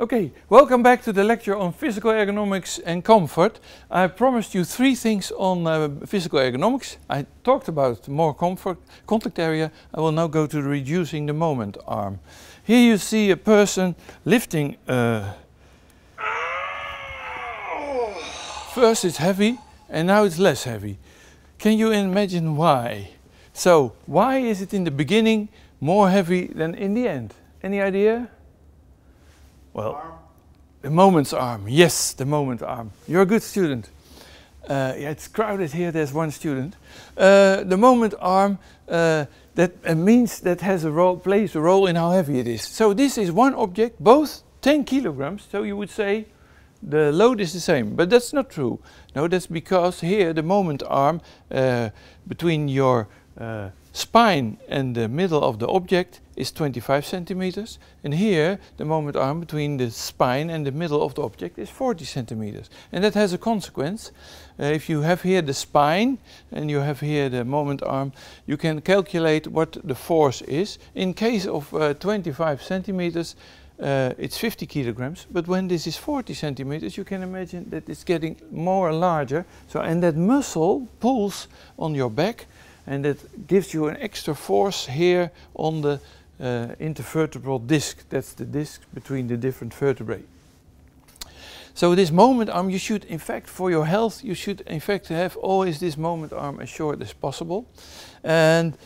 Okay, welcome back to the lecture on physical ergonomics and comfort. I promised you three things on uh, physical ergonomics. I talked about more comfort, contact area. I will now go to reducing the moment arm. Here you see a person lifting. Uh, first it's heavy and now it's less heavy. Can you imagine why? So why is it in the beginning more heavy than in the end? Any idea? Well, arm. the moment's arm. Yes, the moment arm. You're a good student. Uh, yeah, it's crowded here. There's one student. Uh, the moment arm uh, that uh, means that has a role, plays a role in how heavy it is. So this is one object, both 10 kilograms. So you would say the load is the same, but that's not true. No, that's because here the moment arm uh, between your uh, spine and the middle of the object is 25 centimeters and here the moment arm between the spine and the middle of the object is 40 centimeters. And that has a consequence. Uh, if you have here the spine and you have here the moment arm you can calculate what the force is. In case of uh, 25 centimeters uh, it's 50 kilograms but when this is 40 centimeters you can imagine that it's getting more larger. So and that muscle pulls on your back and that gives you an extra force here on the uh, intervertebral disc. That's the disc between the different vertebrae. So this moment arm, you should, in fact, for your health, you should, in fact, have always this moment arm as short as possible. And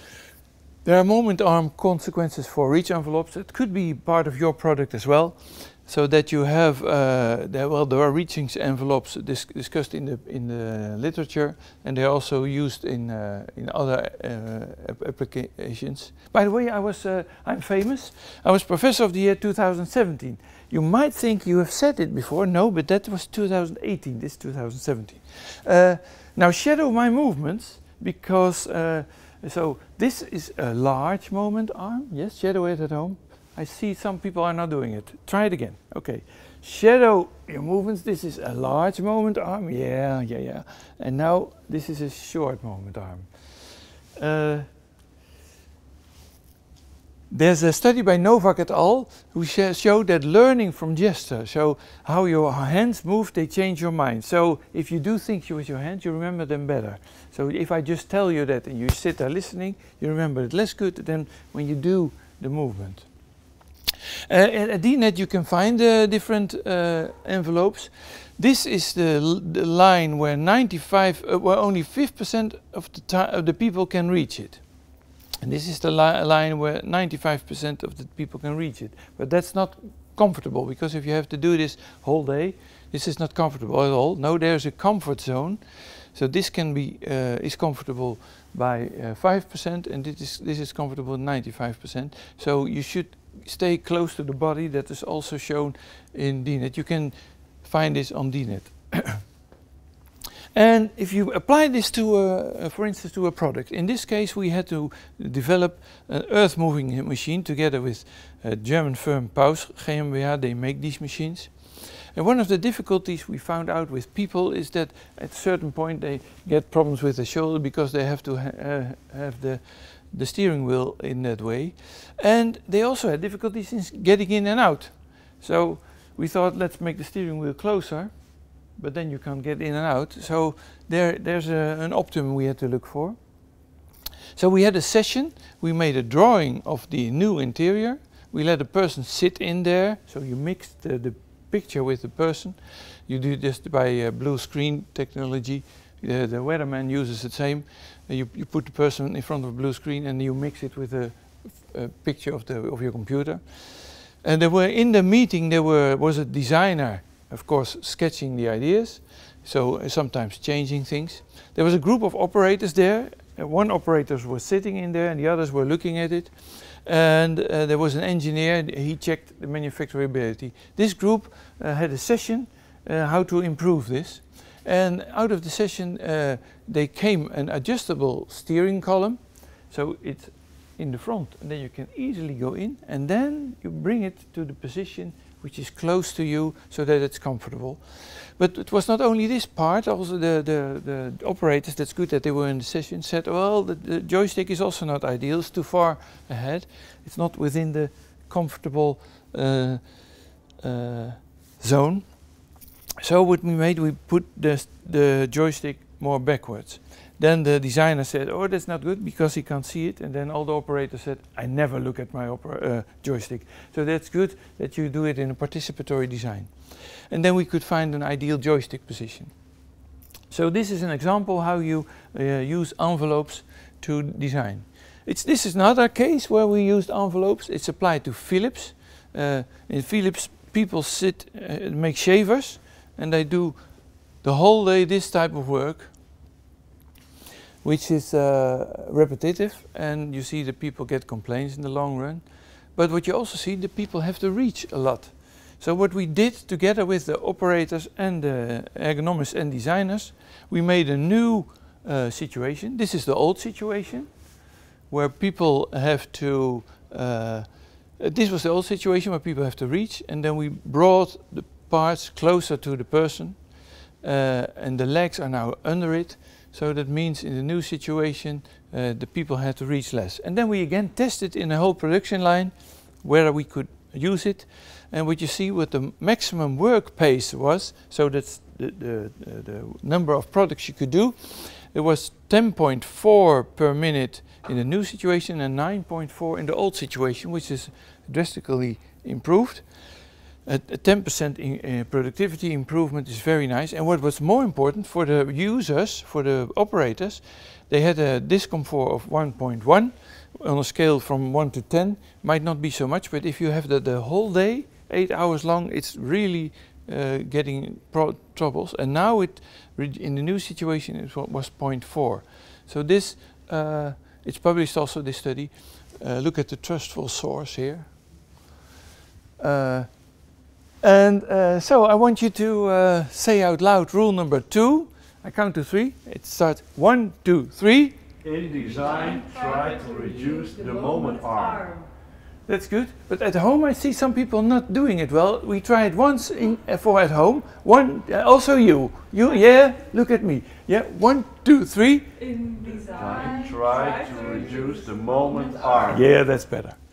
there are moment arm consequences for reach envelopes. It could be part of your product as well so that you have uh, there, well there are reaching envelopes dis discussed in the in the literature and they're also used in uh, in other uh, applications. By the way, I was uh, I'm famous. I was professor of the year 2017. You might think you have said it before. No, but that was 2018. This 2017. Uh, now shadow my movements because uh, so this is a large moment arm. Yes, shadow it at home. I see some people are not doing it. Try it again. Okay. Shadow your movements. This is a large moment arm. Yeah, yeah, yeah. And now this is a short moment arm. Uh, there's a study by Novack et al. who showed that learning from gesture, so how your hands move, they change your mind. So if you do things with your hands, you remember them better. So if I just tell you that and you sit there listening, you remember it less good than when you do the movement. Uh, at DINED you can find uh, different uh, envelopes. This is the, the line where 95, uh, where only 5% of the of the people can reach it. And this is the li line where 95% of the people can reach it. But that's not comfortable because if you have to do this whole day, this is not comfortable at all. No, there's a comfort zone. So this can be uh, is comfortable by 5% uh, and this is, this is comfortable 95%. So you should stay close to the body that is also shown in DINED. You can find this on DINED. and if you apply this to, a, for instance, to a product, in this case we had to develop an earth moving machine together with a German firm Paus GmbH, they make these machines. And one of the difficulties we found out with people is that at a certain point they get problems with the shoulder because they have to ha uh, have the the steering wheel in that way. And they also had difficulties in getting in and out. So we thought, let's make the steering wheel closer, but then you can't get in and out. So there, there's a, an optimum we had to look for. So we had a session, we made a drawing of the new interior. We let a person sit in there, so you mixed the, the picture with the person. You do this by uh, blue screen technology. The weatherman uses the same you, you put the person in front of a blue screen and you mix it with a, a picture of, the, of your computer. And there were in the meeting there were was a designer, of course, sketching the ideas, so uh, sometimes changing things. There was a group of operators there. Uh, one operator was sitting in there, and the others were looking at it. And uh, there was an engineer. He checked the manufacturability. This group uh, had a session uh, how to improve this. And out of the session, uh, they came an adjustable steering column. So it's in the front, and then you can easily go in, and then you bring it to the position which is close to you so that it's comfortable. But it was not only this part, also the, the, the operators, that's good that they were in the session, said, well, the, the joystick is also not ideal, it's too far ahead. It's not within the comfortable uh, uh, zone. So what we made, we put the, the joystick more backwards. Then the designer said, oh, that's not good because he can't see it. And then all the operators said, I never look at my uh, joystick. So that's good that you do it in a participatory design. And then we could find an ideal joystick position. So this is an example how you uh, use envelopes to design. It's, this is another case where we used envelopes. It's applied to Philips. Uh, in Philips, people sit, uh, make shavers, and they do the whole day this type of work, which is uh, repetitive, and you see the people get complaints in the long run. But what you also see, the people have to reach a lot. So what we did together with the operators and the ergonomists and designers, we made a new uh, situation. This is the old situation where people have to, uh, this was the old situation where people have to reach and then we brought the parts closer to the person uh, and the legs are now under it. So that means in the new situation uh, the people had to reach less. And then we again tested in the whole production line where we could use it. And what you see what the maximum work pace was, so that's the, the, the number of products you could do, it was 10.4 per minute in the new situation and 9.4 in the old situation, which is drastically improved. A 10% uh, productivity improvement is very nice. And what was more important for the users, for the operators, they had a discomfort of 1.1 on a scale from 1 to 10. Might not be so much, but if you have that the whole day, eight hours long, it's really uh, getting troubles. And now it, in the new situation, it was 0.4. So this, uh, it's published also this study. Uh, look at the trustful source here. And uh, so I want you to uh, say out loud rule number two. I count to three. It starts one, two, three. In design, try to reduce the moment arm. That's good. But at home, I see some people not doing it well. We try it once in, uh, for at home. One, uh, also you. You, yeah, look at me. Yeah, one, two, three. In design, try to reduce the moment arm. Yeah, that's better.